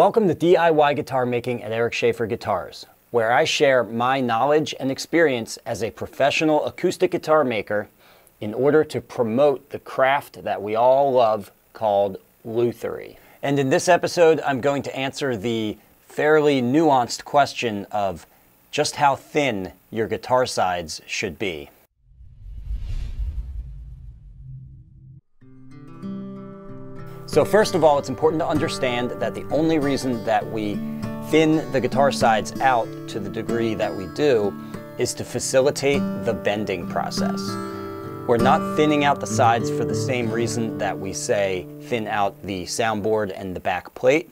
Welcome to DIY guitar making at Eric Schaefer Guitars, where I share my knowledge and experience as a professional acoustic guitar maker in order to promote the craft that we all love called lutherie. And in this episode, I'm going to answer the fairly nuanced question of just how thin your guitar sides should be. So first of all, it's important to understand that the only reason that we thin the guitar sides out to the degree that we do is to facilitate the bending process. We're not thinning out the sides for the same reason that we say thin out the soundboard and the back plate.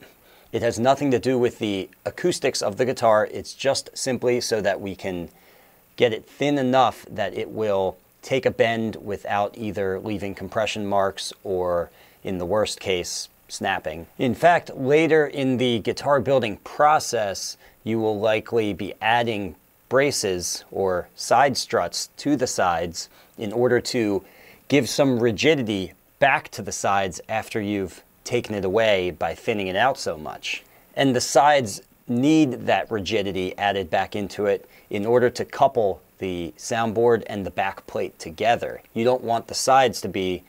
It has nothing to do with the acoustics of the guitar. It's just simply so that we can get it thin enough that it will take a bend without either leaving compression marks or, in the worst case, snapping. In fact, later in the guitar building process, you will likely be adding braces or side struts to the sides in order to give some rigidity back to the sides after you've taken it away by thinning it out so much. And the sides need that rigidity added back into it in order to couple the soundboard and the back plate together. You don't want the sides to be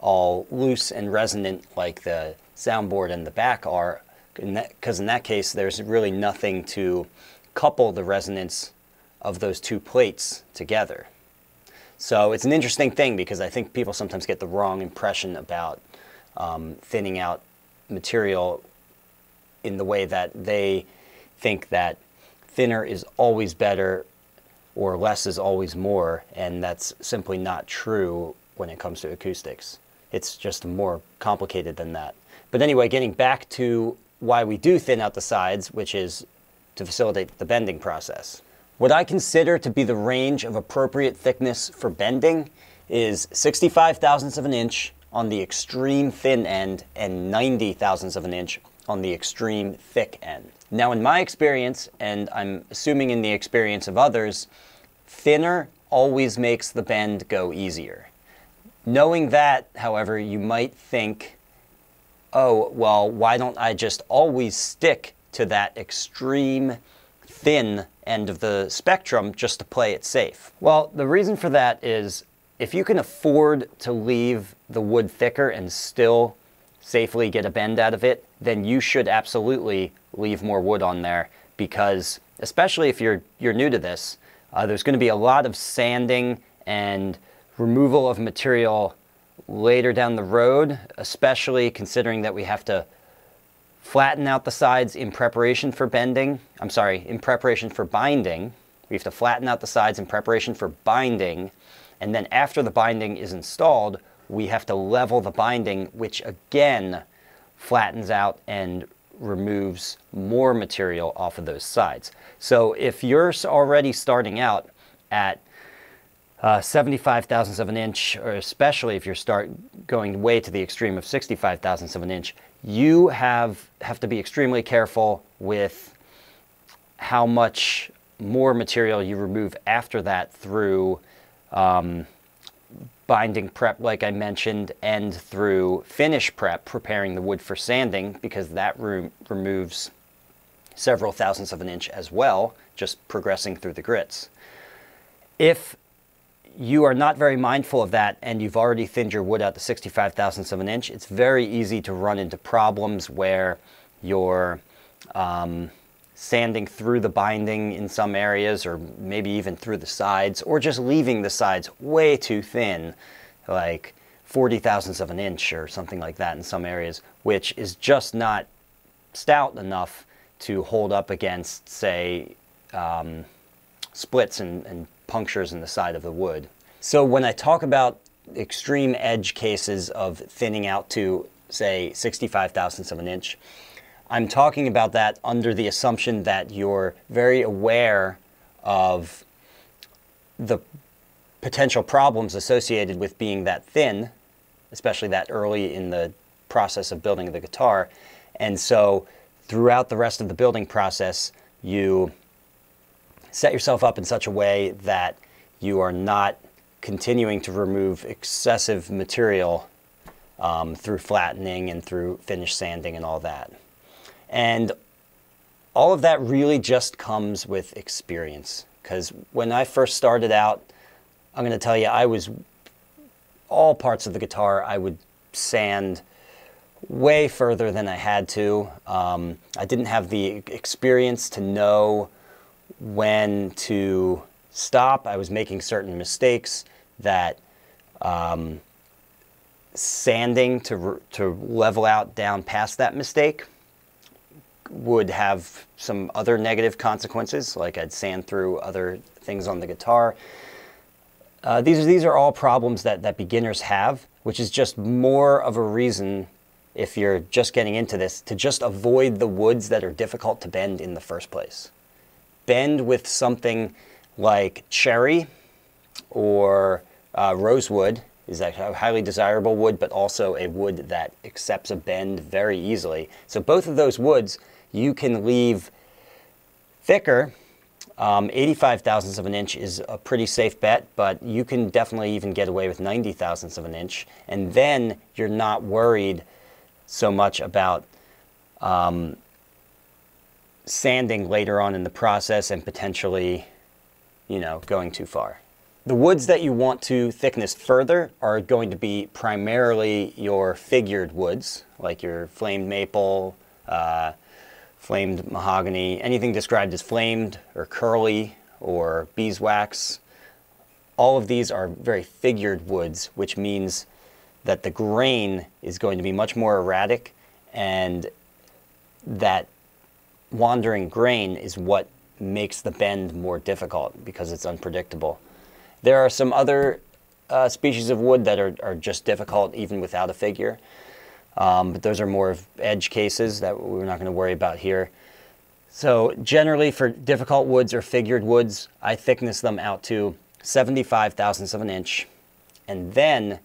all loose and resonant like the soundboard and the back are, because in, in that case, there's really nothing to couple the resonance of those two plates together. So it's an interesting thing because I think people sometimes get the wrong impression about um, thinning out material in the way that they think that thinner is always better or less is always more, and that's simply not true when it comes to acoustics. It's just more complicated than that. But anyway, getting back to why we do thin out the sides, which is to facilitate the bending process. What I consider to be the range of appropriate thickness for bending is 65 thousandths of an inch on the extreme thin end and 90 thousandths of an inch on the extreme thick end. Now, in my experience, and I'm assuming in the experience of others, thinner always makes the bend go easier. Knowing that, however, you might think, oh, well, why don't I just always stick to that extreme thin end of the spectrum just to play it safe? Well, the reason for that is if you can afford to leave the wood thicker and still safely get a bend out of it, then you should absolutely leave more wood on there because especially if you're you're new to this, uh, there's going to be a lot of sanding and removal of material later down the road, especially considering that we have to flatten out the sides in preparation for bending. I'm sorry, in preparation for binding. We have to flatten out the sides in preparation for binding. And then after the binding is installed, we have to level the binding, which again flattens out and removes more material off of those sides. So if you're already starting out at uh, 75 thousandths of an inch, or especially if you're start going way to the extreme of 65 thousandths of an inch, you have have to be extremely careful with how much more material you remove after that through um, binding prep, like I mentioned, and through finish prep, preparing the wood for sanding, because that removes several thousandths of an inch as well, just progressing through the grits. If you are not very mindful of that and you've already thinned your wood out to 65 thousandths of an inch, it's very easy to run into problems where you're um, sanding through the binding in some areas or maybe even through the sides or just leaving the sides way too thin, like 40 thousandths of an inch or something like that in some areas, which is just not stout enough to hold up against, say, um, splits and, and punctures in the side of the wood. So when I talk about extreme edge cases of thinning out to, say, 65 thousandths of an inch, I'm talking about that under the assumption that you're very aware of the potential problems associated with being that thin, especially that early in the process of building the guitar. And so throughout the rest of the building process, you set yourself up in such a way that you are not continuing to remove excessive material um, through flattening and through finish sanding and all that. And all of that really just comes with experience. Because when I first started out, I'm going to tell you, I was all parts of the guitar, I would sand way further than I had to. Um, I didn't have the experience to know when to stop. I was making certain mistakes that um, sanding to, to level out down past that mistake would have some other negative consequences, like I'd sand through other things on the guitar. Uh, these, are, these are all problems that, that beginners have, which is just more of a reason, if you're just getting into this, to just avoid the woods that are difficult to bend in the first place. Bend with something like cherry or uh, rosewood is a highly desirable wood, but also a wood that accepts a bend very easily. So both of those woods you can leave thicker. Um, 85 thousandths of an inch is a pretty safe bet, but you can definitely even get away with 90 thousandths of an inch. And then you're not worried so much about um, sanding later on in the process and potentially, you know, going too far. The woods that you want to thickness further are going to be primarily your figured woods, like your flamed maple, uh, flamed mahogany, anything described as flamed or curly or beeswax. All of these are very figured woods, which means that the grain is going to be much more erratic and that wandering grain is what makes the bend more difficult because it's unpredictable. There are some other uh, species of wood that are, are just difficult even without a figure. Um, but those are more of edge cases that we're not going to worry about here. So generally for difficult woods or figured woods, I thickness them out to 75 thousandths of an inch. And then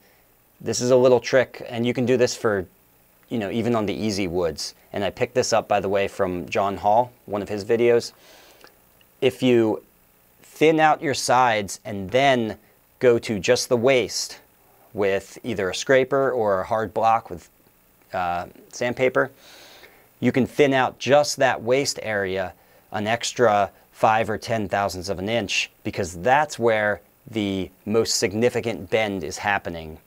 this is a little trick, and you can do this for, you know, even on the easy woods. And I picked this up, by the way, from John Hall, one of his videos. If you thin out your sides and then go to just the waist with either a scraper or a hard block with uh, sandpaper, you can thin out just that waist area an extra five or ten thousandths of an inch because that's where the most significant bend is happening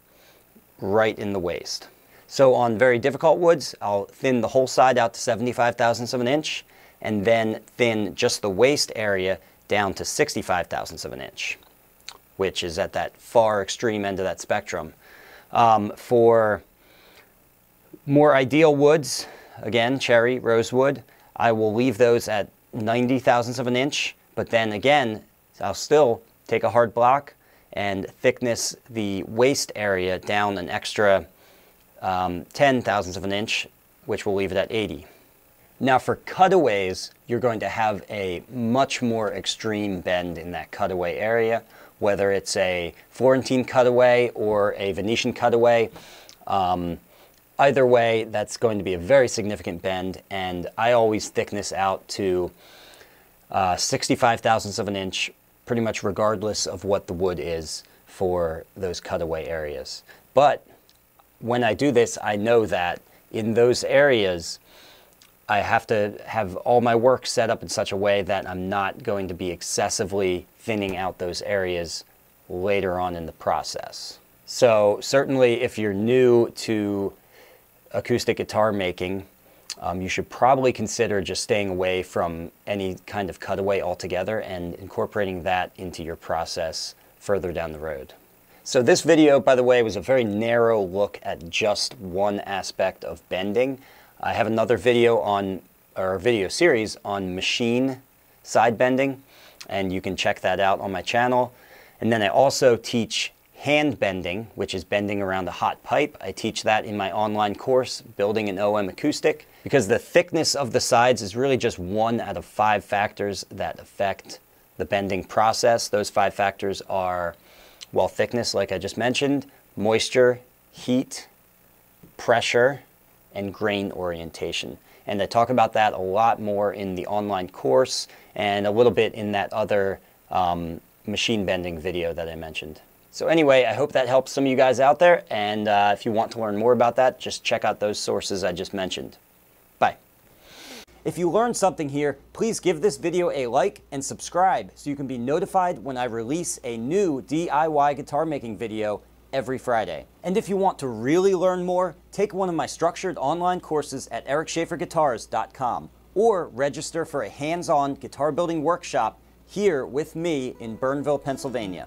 right in the waist. So on very difficult woods, I'll thin the whole side out to 75 thousandths of an inch and then thin just the waist area down to 65 thousandths of an inch, which is at that far extreme end of that spectrum. Um, for more ideal woods, again, cherry, rosewood, I will leave those at 90 thousandths of an inch, but then again, I'll still take a hard block and thickness the waist area down an extra um, 10 thousandths of an inch, which will leave it at 80. Now for cutaways, you're going to have a much more extreme bend in that cutaway area, whether it's a Florentine cutaway or a Venetian cutaway. Um, Either way, that's going to be a very significant bend, and I always thickness out to uh, 65 thousandths of an inch, pretty much regardless of what the wood is for those cutaway areas. But when I do this, I know that in those areas, I have to have all my work set up in such a way that I'm not going to be excessively thinning out those areas later on in the process. So certainly if you're new to acoustic guitar making, um, you should probably consider just staying away from any kind of cutaway altogether and incorporating that into your process further down the road. So this video, by the way, was a very narrow look at just one aspect of bending. I have another video on, or video series on machine side bending, and you can check that out on my channel. And then I also teach hand bending, which is bending around a hot pipe. I teach that in my online course, Building an OM Acoustic, because the thickness of the sides is really just one out of five factors that affect the bending process. Those five factors are wall thickness, like I just mentioned, moisture, heat, pressure, and grain orientation. And I talk about that a lot more in the online course and a little bit in that other um, machine bending video that I mentioned. So anyway, I hope that helps some of you guys out there. And uh, if you want to learn more about that, just check out those sources I just mentioned. If you learned something here, please give this video a like and subscribe so you can be notified when I release a new DIY guitar making video every Friday. And if you want to really learn more, take one of my structured online courses at ericschaeferguitars.com or register for a hands-on guitar building workshop here with me in Bernville, Pennsylvania.